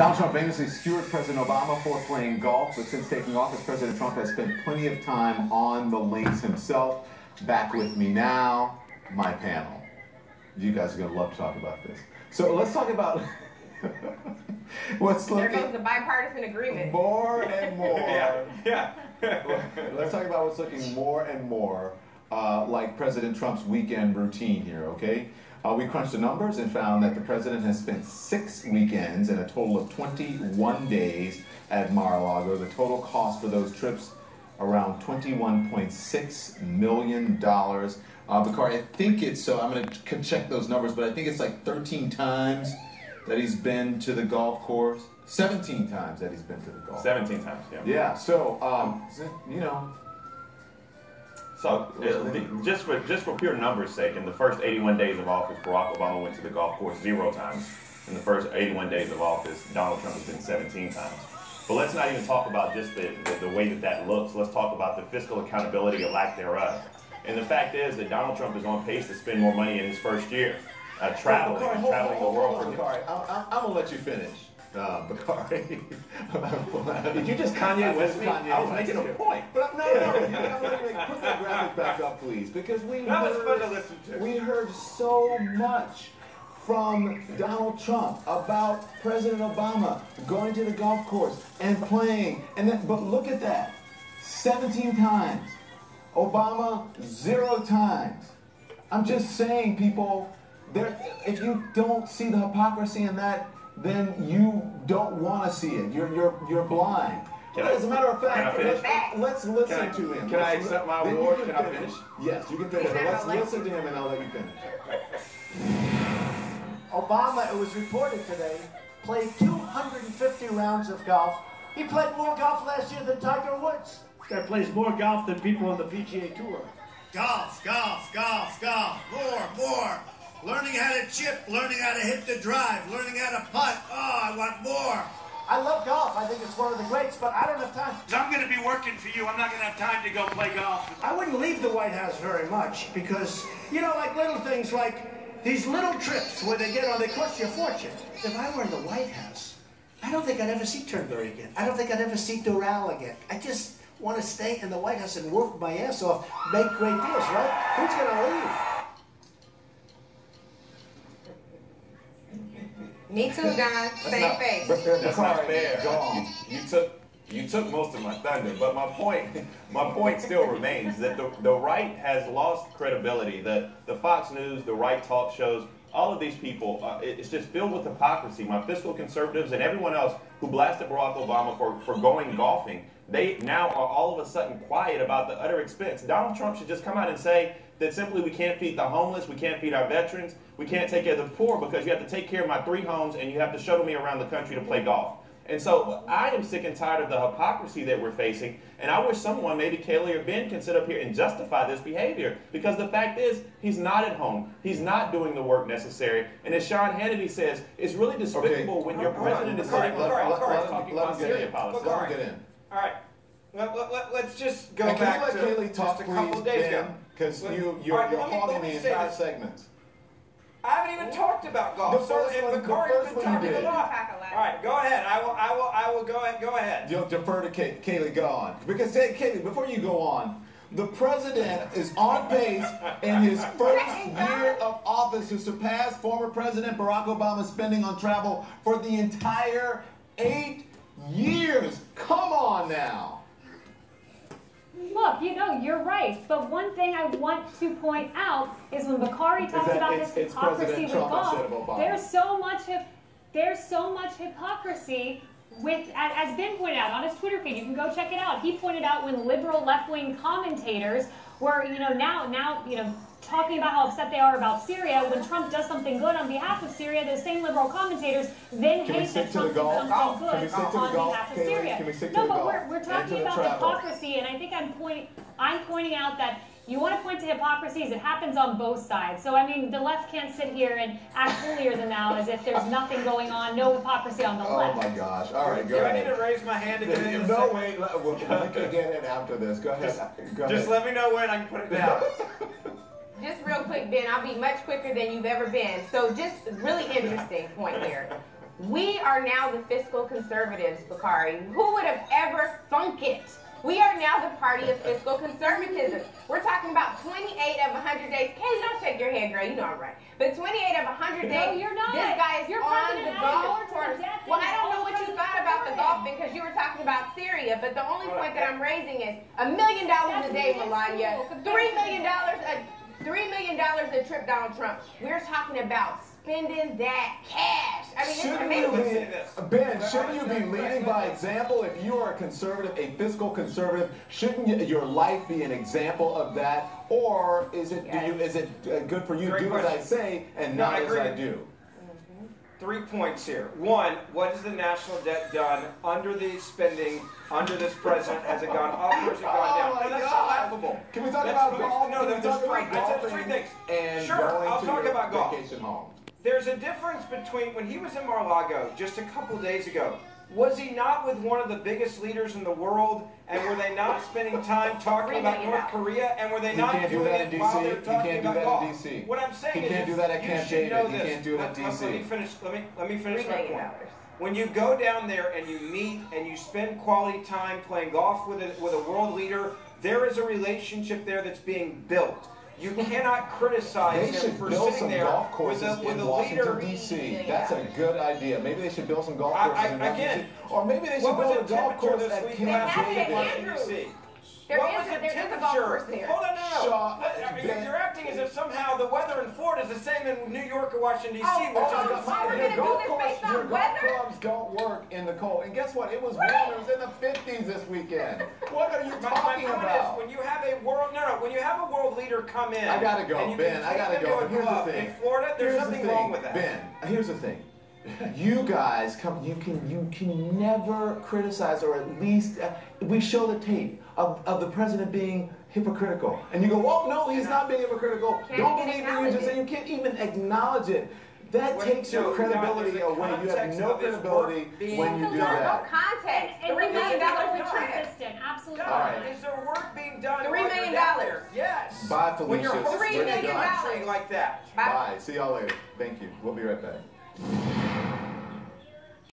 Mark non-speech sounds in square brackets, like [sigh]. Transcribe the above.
Donald Trump famously skewered President Obama for playing golf, but since taking office, President Trump has spent plenty of time on the links himself. Back with me now, my panel. You guys are going to love to talk about this. So let's talk about [laughs] what's looking. There looking goes the bipartisan agreement. more and [laughs] more. Yeah, yeah. [laughs] Let's talk about what's looking more and more uh, like President Trump's weekend routine here, okay? Uh, we crunched the numbers and found that the president has spent six weekends and a total of 21 days at Mar-a-Lago. The total cost for those trips around $21.6 million. Uh, Bakari, I think it's, so I'm going to check those numbers, but I think it's like 13 times that he's been to the golf course. 17 times that he's been to the golf 17 times, yeah. yeah, so, um, you know, So, it- just for just for pure numbers' sake, in the first 81 days of office, Barack Obama went to the golf course zero times. In the first 81 days of office, Donald Trump has been 17 times. But let's not even talk about just the, the, the way that that looks. Let's talk about the fiscal accountability or lack thereof. And the fact is that Donald Trump is on pace to spend more money in his first year, uh, traveling, Bakari, hold, traveling the world. hold on, for Bakari. I, I, I'm gonna let you finish, uh, Bakari. [laughs] Did you just Kanye West me? Kanye I was West making a point. But no, no, you know, make- put that graphic back up, please, because we That was heard, fun to listen to. we heard so much from Donald Trump about President Obama going to the golf course and playing, and then, but look at that, 17 times. Obama zero times. I'm just saying, people, there, if you don't see the hypocrisy in that, then you don't want to see it. You're you're you're blind. Can As a matter of can I fact, finish? let's, let's listen Can I- to him. can I Let's- accept my award? can Can I finish? Yes, you can finish. He's let's elected. listen to him, and I'll let you finish. Obama, it was reported today, played 250 rounds of golf. He played more golf last year than Tiger Woods. This guy plays more golf than people on the PGA Tour. Golf, golf, golf, golf. More, more. Learning how to chip, learning how to hit the drive, learning how to putt. Oh, I want more. I love golf. I think it's one of the greats, but I don't have time. I'm going to be working for you. I'm not going to have time to go play golf. I wouldn't leave the White House very much because, you know, like little things like these little trips where they get on, they cost you a fortune. If I were in the White House, I don't think I'd ever see Turnberry again. I don't think I'd ever see Doral again. I just want to stay in the White House and work my ass off, make great deals, right? Who's going to leave? Me too, Don. Same face. That's not fair. You, you took you took most of my thunder, but my point my point still remains that the, the right has lost credibility. The the Fox News, the right talk shows, all of these people, uh, it- it's just filled with hypocrisy. My fiscal conservatives and everyone else who blasted Barack Obama for, for going golfing, they now are all of a sudden quiet about the utter expense. Donald Trump should just come out and say that simply we can't feed the homeless, we can't feed our veterans, we can't take care of the poor because you have to take care of my three homes and you have to shuttle me around the country to play golf. And so I am sick and tired of the hypocrisy that we're facing, and I wish someone, maybe Kayleigh or Ben, can sit up here and justify this behavior. Because the fact is, he's not at home. He's not doing the work necessary. And as Sean Hannity says, it's really despicable when your president is sitting on the let- golf let course him- talking about Syria policy. Let him get in. All right. Let, let, let, let's just go And can back you let to Kayleigh talk, just a couple please, of days ago. Because you, you're, right, you're me- hogging the entire this. segment. I haven't even talked about golf. The first if one- the first been one you did. a lot. Talk a lot. All right, go ahead. I will. I will. I will go ahead. Go ahead. You'll defer to Kay- Kayleigh. Go on. Because Kay- Kayleigh, before you go on, the president is on pace in his first year of office to surpass former President Barack Obama's spending on travel for the entire eight years. Come on now. Look, you know, you're right. But one thing I want to point out is when Bakari talks about it's- this it's hypocrisy with golf, there's so much there's so much hypocrisy with as as Ben pointed out on his Twitter feed. You can go check it out. He pointed out when liberal left-wing commentators were, you know, now now you know talking about how upset they are about Syria. When Trump does something good on behalf of Syria, those same liberal commentators then Can hate stick that Trump does something Can good stick to the on golf, behalf of Kayleigh? Syria. Can we stick to no, but we're, we're talking about travel? hypocrisy, and I think I'm point I'm pointing out that you want to point to hypocrisies. It happens on both sides. So I mean, the left can't sit here and act holier than thou as if there's nothing going on, no hypocrisy on the Oh left. Oh, my gosh. All right, go Do I need to raise my hand again? in [laughs] No, second? wait. let- We'll, we can get in after this. Go ahead. Go ahead. Just let me know when I can put it down. [laughs] Just real quick, Ben, I'll be much quicker than you've ever been. So just really interesting point here. We are now the fiscal conservatives, Bakari. Who would have ever thunk it? We are now the party of fiscal conservatism. We're talking about 28 of 100 days. Katie, don't shake your head, girl. You know I'm right. But 28 of 100 No, days. you're not. This guy is You're on President the Adams golf to the course. Well, I don't know oh, what you thought about the Biden. golfing because you were talking about Syria. But the only point that I'm raising is a million dollars a day, really Melania. Three million dollars a three million dollars a trip, Donald Trump. We're talking about spending that cash. I mean, Shouldn't you amazing. be, Ben, shouldn't you be leading by example? If you are a conservative, a fiscal conservative, shouldn't you, your life be an example of that? Or is it, do you, is it uh, good for you to Great do as I say and No, not I as. I do? Three points here. One, what has the national debt done under the spending under this president? Has it gone up or has it gone down? Oh that's God. laughable. Can we talk That's about golf? No, there's three. about three things. And sure, I'll talk about golf. home. There's a difference between when he was in Mar-a-Lago just a couple days ago. Was he not with one of the biggest leaders in the world? And were they not spending time talking about North dollars. Korea? And were they He not can't do doing that it in while DC. they're He talking can't do about that in golf? DC. What I'm saying He is, can't do that at you Camp should David. know He this. can't do it at Let- let- Let me DC. finish. Let me let me finish my point. dollars. When you go down there and you meet and you spend quality time playing golf with a, with a world leader, there is a relationship there that's being built. You cannot criticize They him for sitting there golf with courses a, with in a Washington leader. D.C. That's a good idea. Maybe they should build some golf courses I- in Washington again, D.C. Or maybe they should build a golf course at Camp last have week it in at Washington Andrews. D.C.? There what is was a- the there is a golf temperature? there. Hold on, no, no. Shaw, I mean, you're acting as if somehow the weather in Florida is the same in New York or Washington D.C., Oh, which oh, is oh, the oh, we're gonna do golf this course, based on your golf weather? clubs don't work in the cold. And guess what? It was Right. warm. It was in the 50s this weekend. [laughs] What are you My, my talking point about? is, when you have a world, no, no, when you have a world leader come in, I gotta go, and you Ben. I gotta go. to a But here's the thing. In Florida, there's Here's nothing the thing. wrong with that. Ben, here's the thing. You guys come. You can. You can never criticize, or at least uh, we show the tape of, of the president being hypocritical, and you go, "Oh no, he's not being hypocritical." Don't believe me. You acknowledge just it. say you can't even acknowledge it. That What- takes your no, no, credibility away. You have no credibility when you do There's no that. context. And Three we million must dollars be a trip. consistent. Absolutely. All right. Is there work being done? Three while million you're down dollars. there? Yes. Bye, When you're hosting a country dollars. like that. Bye. Bye. See y'all later. Thank you. We'll be right back. ああ。